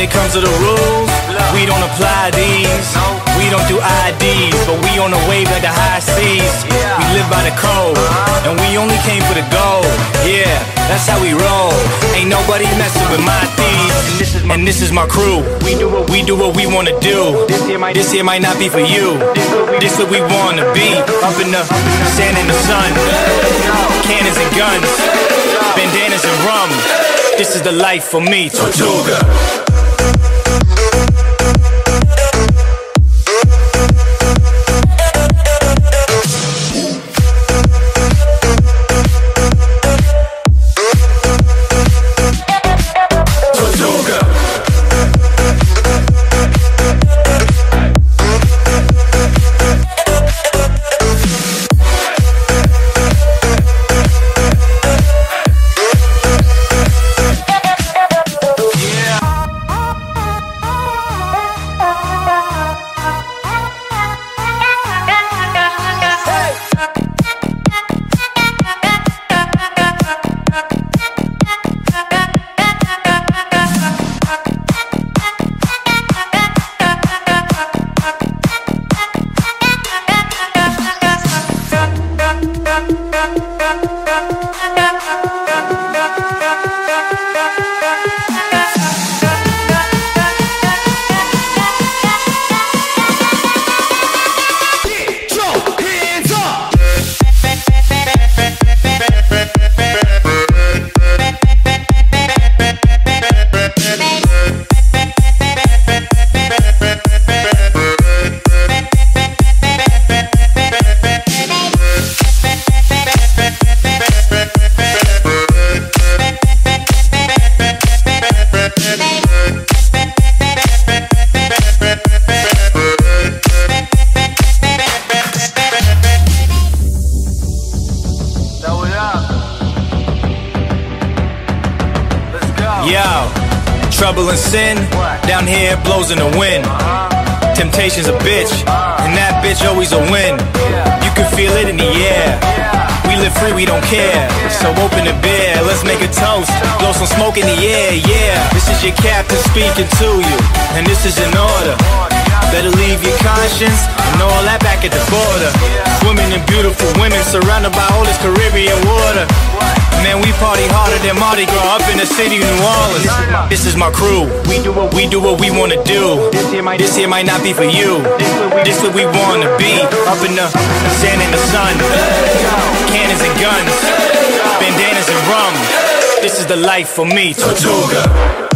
When it comes to the rules, we don't apply these. We don't do IDs, but we on the wave like the high seas. We live by the code, and we only came for the gold. Yeah, that's how we roll. Ain't nobody messing with my thieves. And this is my crew. We do what we do what we wanna do. This here might not be for you. This what we wanna be. Up in the sand in the sun. Cannons and guns. Bandanas and rum. This is the life for me. Tortuga. Yo, trouble and sin, down here it blows in the wind. Temptation's a bitch, and that bitch always a win. You can feel it in the air. We live free, we don't care. So open the beer, let's make a toast. Blow some smoke in the air, yeah. This is your captain speaking to you, and this is an order. Better leave your conscience and all that back at the border. Swimming in beautiful women surrounded by all this Caribbean water. Man, we party harder than Mardi Gras up in the city of New Orleans. This is my crew. We do what we do what we wanna do. This here might not be for you. This is what we wanna be. Up in the sand in the sun. Cannons and guns. Bandanas and rum. This is the life for me, Tortuga.